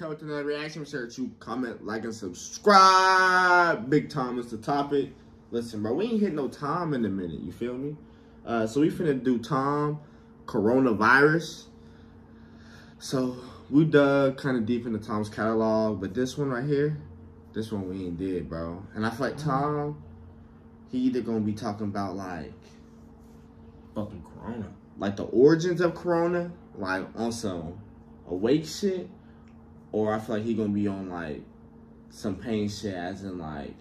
Buzz back in the car with another reaction. Make sure that you comment, like, and subscribe. Big Tom is the topic. Listen, bro, we ain't hit no Tom in a minute. You feel me? Uh, so we finna do Tom coronavirus. So we dug kind of deep into Tom's catalog, but this one right here, this one we ain't did, bro. And I feel like Tom, he either gonna be talking about like Fucking Corona. like the origins of Corona, like on some awake shit, or I feel like he gonna be on like some pain shit, as in like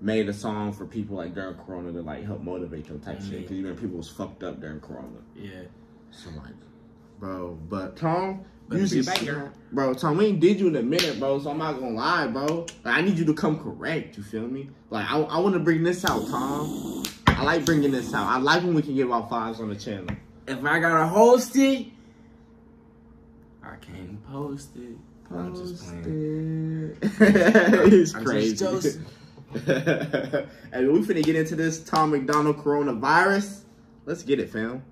made a song for people like during Corona to like help motivate them type shit. Mm. Cause you know people was fucked up during Corona. Yeah. So like, bro, but Tom, Better usually, be bro, Tom, we ain't did you in a minute, bro. So I'm not gonna lie, bro. Like, I need you to come correct. You feel me? Like I, I want to bring this out, Tom. I like bringing this out. I like when we can give out fives on the channel. If I gotta host it, I can't post it. I'm just playing. it's I'm crazy. and we finna get into this Tom MacDonald coronavirus. Let's get it, fam.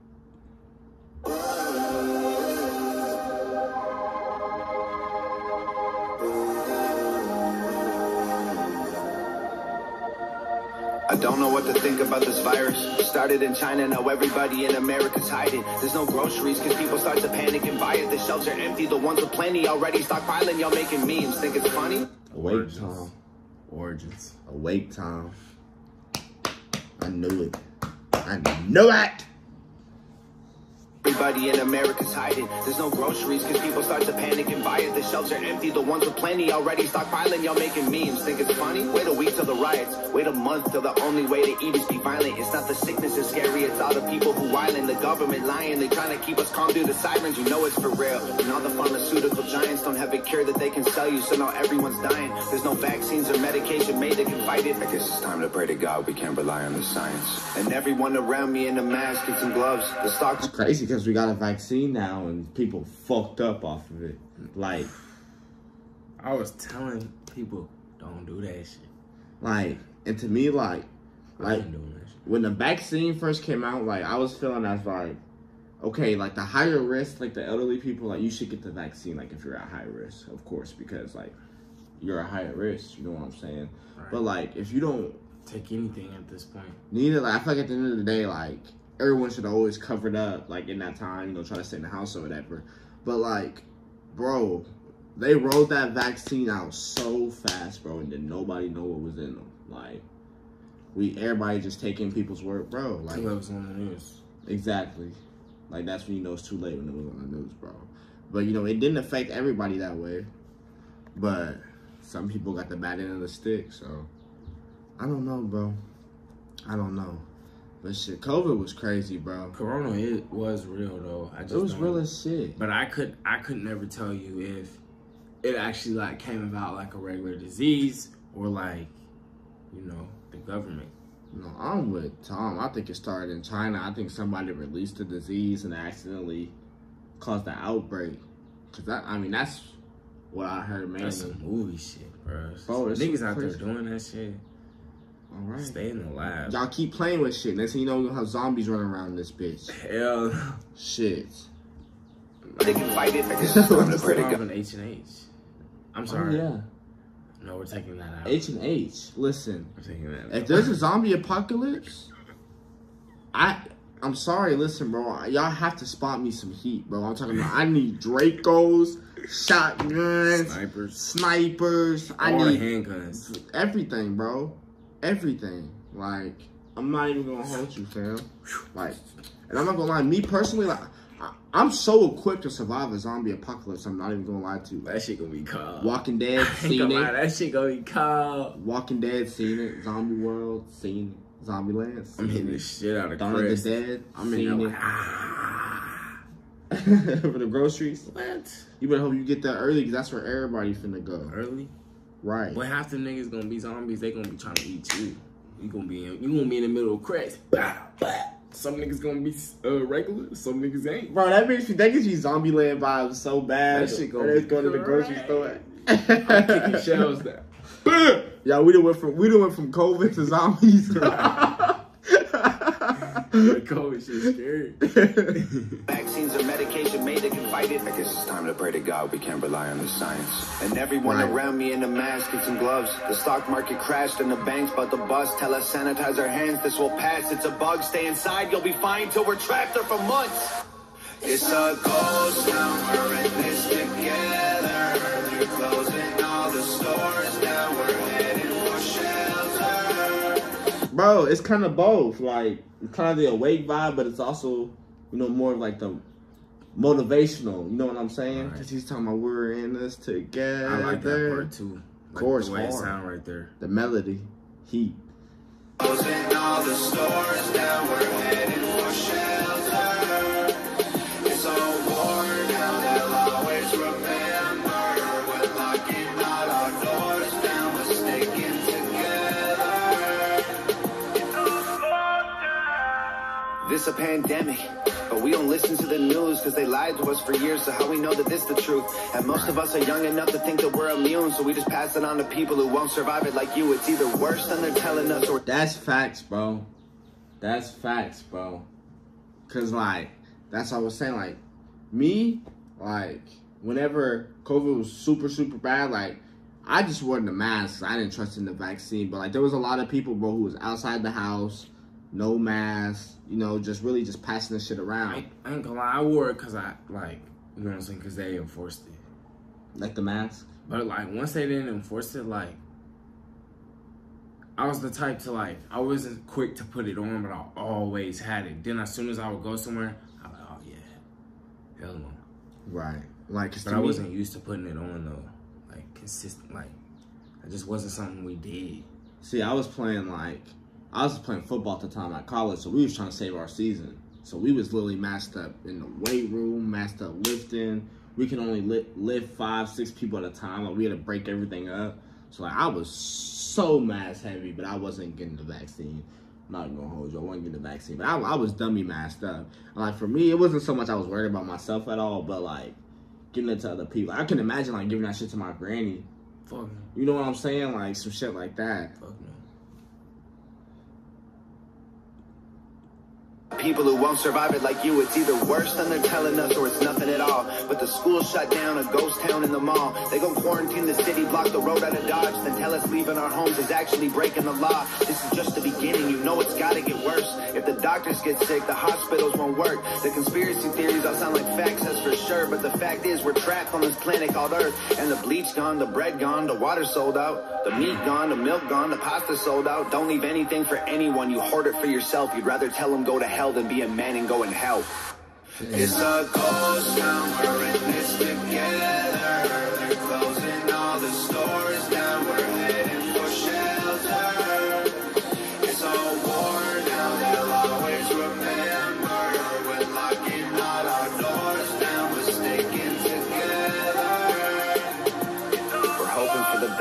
I don't know what to think about this virus. Started in China, now everybody in America's hiding. There's no groceries cause people start to panic and buy it. The shelves are empty, the ones with plenty already stockpiling. Y'all making memes, think it's funny? Awake, Origins. Tom. Origins. Awake, Tom. I knew it. I knew it. Everybody in America's hiding. There's no groceries cause people start to panic and buy it. The shelves are empty, the ones with plenty already stockpiling. Y'all making memes, think it's funny? Wait a week till the riots. Wait a month till the only way to eat is be violent. It's not the sickness that's scary, it's all the people who wildin'. The government lying, They're trying to keep us calm through the sirens. You know it's for real. And all the pharmaceutical giants don't have a cure that they can sell you, so now everyone's dying. There's no vaccines or medication made that can fight it. I guess it's time to pray to God we can't rely on the science. And everyone around me in a mask and some gloves. The stocks It's crazy because we got a vaccine now and people fucked up off of it. Like, I was telling people, don't do that shit. like, and to me, like, like doing that shit. when the vaccine first came out, like I was feeling as like, okay, like the higher risk, like the elderly people, like you should get the vaccine, like if you're at high risk, of course, because like you're a higher risk. You know what I'm saying? Right. But like if you don't Take anything at this point. neither. like I feel like at the end of the day, like everyone should always covered up, like in that time, you know, try to stay in the house or whatever. But like, bro, they rolled that vaccine out so fast, bro, and then nobody know what was in them. Like, we everybody just taking people's word, bro. Like, it was on the news. Exactly. Like that's when you know it's too late when it was on the news, bro. But you know, it didn't affect everybody that way. But some people got the bad end of the stick, so I don't know, bro. I don't know. But shit, COVID was crazy, bro. Corona it was real though. I just It was real as shit. But I could I could never tell you if it actually like came about like a regular disease or like, you know, the government. No, I'm with Tom. I think it started in China. I think somebody released the disease and accidentally caused the outbreak. Cause that, I mean, that's what I heard, man. That's some movie shit, bro. Bro, Niggas out there doing that shit. All right. Stay in the lab. Y'all keep playing with shit. Next thing you know, you'll have zombies running around this bitch. Hell, Shit. they can fight it. I guess it's time to pray to God. Marvin H and H. I'm oh, sorry. Oh, yeah. No, we're taking that out. H and H. Listen, We're taking that. if there's a zombie apocalypse, I I'm sorry. Listen, bro. Y'all have to spot me some heat, bro. I'm talking about. I need Dracos, shotguns, snipers, snipers. I need handguns. everything, bro. Everything. Like, I'm not even gonna hold you, fam. Like, and I'm not gonna lie. Me personally, like, I, I'm so equipped to survive a zombie apocalypse. I'm not even gonna lie to you. That shit gonna be cold. Walking Dead, seen gonna lie, that shit gonna be cold. Walking Dead, seen it. Zombie World, seen it. Zombie Land, I'm hitting the shit out of Dawn of the Chris. Dead, I'm in seen there it. like, ah. For the groceries, What? you better hope you get that early because that's where everybody finna go. Early? Right. But half the niggas gonna be zombies. They gonna be trying to eat you. You gonna be in. You gonna be in the middle of cracks. Bah. Some niggas gonna be uh, regular. Some niggas ain't. Bro, that makes me that gives you zombie land vibes so bad. That shit gonna be go to the grocery store. I'm kicking shells. Bah! Yeah, we done went from we done went from COVID to zombies. The COVID shit scary. Vaccines or medication made that can fight it. I guess it's time to pray to God we can't rely on the science. And everyone Right. around me in a mask and some gloves. The stock market crashed and the banks bought the bus. Tell us sanitize our hands, this will pass. It's a bug. Stay inside, you'll be fine till we're trapped there for months. It's a ghost town, we're in this together. Bro, it's kind of both. Like, it's kind of the awake vibe, but it's also, you know, more of like the motivational. You know what I'm saying? Right. Because he's talking about we're in this together. I like that part too. Like Chorus the way it sound right there. The melody, heat. This a pandemic. But we don't listen to the news because they lied to us for years. So how we know that this the truth? And most of us are young enough to think that we're immune. So we just pass it on to people who won't survive it like you. It's either worse than they're telling us or That's facts, bro. That's facts, bro. Cause like, that's what I was saying. Like, me, like, whenever COVID was super, super bad, like, I just wore the mask. I didn't trust in the vaccine. But like, there was a lot of people, bro, who was outside the house, no mask, you know, just really just passing this shit around, I ain't gonna lie, I wore it because I like, you know what I'm saying? Because they enforced it. like the mask. But like once they didn't enforce it, like I was the type to like I wasn't quick to put it on, but I always had it. Then as soon as I would go somewhere, I'm like, oh yeah, hell no. Right. Like, But I me- wasn't used to putting it on though, like consistent. Like it just wasn't something we did. See, I was playing like I was playing football at the time at college, so we was trying to save our season. So we was literally masked up in the weight room, masked up lifting. We can only lift, lift five, six people at a time. Like we had to break everything up. So like I was so mass heavy, but I wasn't getting the vaccine. I'm not gonna hold you. I wasn't getting the vaccine, but I, I was dummy masked up. And like for me, it wasn't so much I was worried about myself at all, but like giving it to other people. I can imagine like giving that shit to my granny. Fuck You know what I'm saying? Like some shit like that. fuck no. People who won't survive it like you, it's either worse than they're telling us or it's nothing at all. But the school shut down, a ghost town in the mall. They gon' quarantine the city, block the road out of Dodge, then tell us leaving our homes is actually breaking the law. This is just the beginning, you know it's gotta get worse. If the doctors get sick, the hospitals won't work. The conspiracy theories all sound like facts, that's for sure. But the fact is, we're trapped on this planet called Earth. And the bleach gone, the bread gone, the water sold out. The meat gone, the milk gone, the pasta sold out. Don't leave anything for anyone, you hoard it for yourself. You'd rather tell them go to hell than be a man and go and help. It's a ghost town, we're in this together.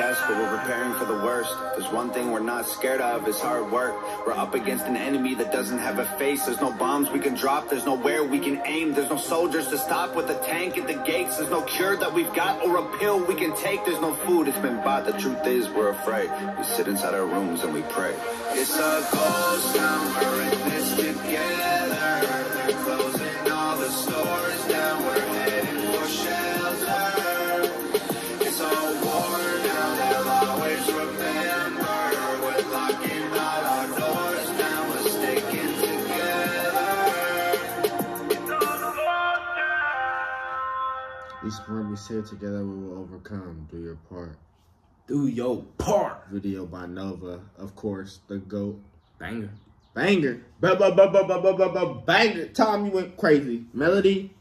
Best, but we're preparing for the worst. There's one thing we're not scared of, it's hard work. We're up against an enemy that doesn't have a face. There's no bombs we can drop, there's nowhere we can aim. There's no soldiers to stop with a tank at the gates. There's no cure that we've got or a pill we can take. There's no food, it's been bought. The truth is, we're afraid. We sit inside our rooms and we pray. It's a ghost town, we're in this together. Closing Each one we share together, we will overcome. Do your part. Do your part. Video by Nova, of course, the GOAT. Banger. Banger. Ba ba ba ba ba ba ba banger. Tom, you went crazy. Melody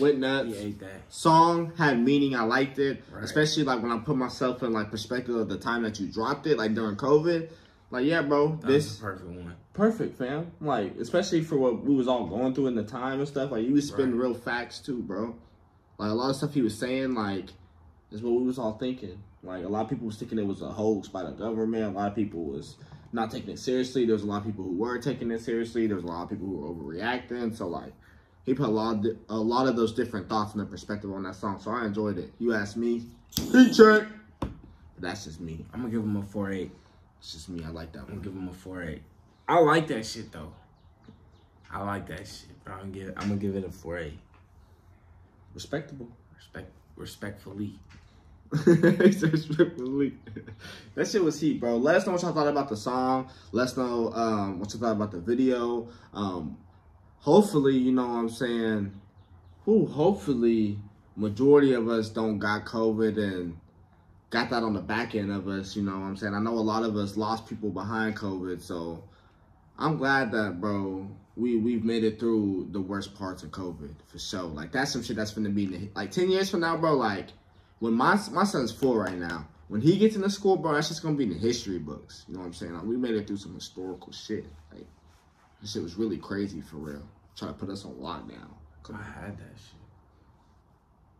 went nuts. Yeah, that. Song had meaning. I liked it. Right. Especially like when I put myself in like perspective of the time that you dropped it, like during COVID. Like, yeah, bro, that this perfect one. Perfect, fam. Like, especially for what we was all going through in the time and stuff. Like, you was spitting right. real facts too, bro. Like a lot of stuff he was saying, like, is what we was all thinking. Like a lot of people was thinking it was a hoax by the government. A lot of people was not taking it seriously. There was a lot of people who were taking it seriously. There was a lot of people who were overreacting. So like, he put a lot, of, a lot of those different thoughts and the perspective on that song. So I enjoyed it. You asked me, heat check. That's just me. I'm gonna give him a four eight. It's just me. I like that I'm gonna one. give him a four eight. I like that shit though. I like that shit, but I'm gonna give I'm gonna give it a four eight. Respectable. Respect, respectfully. Respectfully. that shit was heat, bro. Let us know what y'all thought about the song. Let us know um, what you thought about the video. Um, hopefully, you know what I'm saying. Who? Hopefully, majority of us don't got COVID and got that on the back end of us. You know what I'm saying. I know a lot of us lost people behind COVID, so I'm glad that, bro. We we've made it through the worst parts of COVID for sure. Like that's some shit that's gonna be in like ten years from now, bro. Like when my my son's four right now, when he gets into school, bro, that's just gonna be in the history books. You know what I'm saying? Like, we made it through some historical shit. Like this shit was really crazy for real. Try to put us on lockdown. Come I on. had that shit.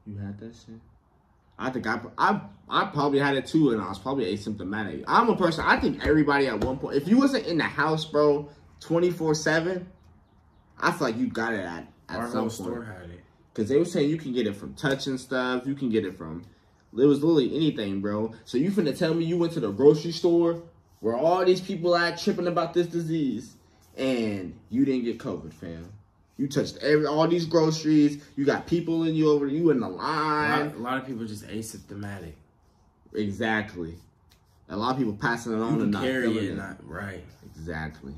You had that shit? I think I, I I probably had it too, and I was probably asymptomatic. I'm a person. I think everybody at one point, if you wasn't in the house, bro, twenty four seven, I feel like you got it at at Our some point. store had it. Cause they were saying you can get it from touching stuff. You can get it from. It was literally anything, bro. So you finna tell me you went to the grocery store where all these people at tripping about this disease, and you didn't get COVID, fam. You touched every all these groceries. You got people in you over. You in the A lot, line. a lot of people just asymptomatic. Exactly. A lot of people passing it on You and not carry feeling it, it. not right. Exactly.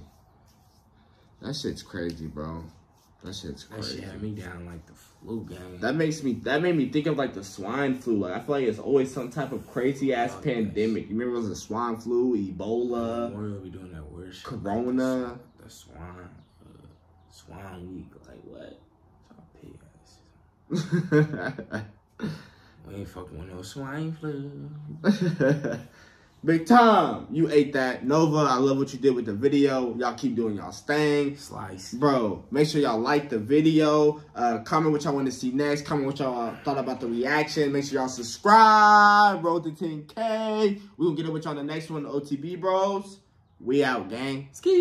That shit's crazy, bro. That shit's crazy. That shit had me down like the flu game. That makes me that made me think of like the swine flu. Like I feel like it's always some type of crazy ass Oh, yes. pandemic. You remember it was the swine flu, Ebola, Memorial be doing that weird shit. Corona. The swine, uh, swine week. Like what? Y'all pig asses. We ain't fucking with no swine flu. Big Tom, you ate that. Nova, I love what you did with the video. Y'all keep doing y'all's thing. Slice. Bro, make sure y'all like the video. Uh, comment what y'all want to see next. Comment what y'all thought about the reaction. Make sure y'all subscribe. Roll to 10K. We gonna get up with y'all on the next one, OTB Bros. We out, gang. Ski.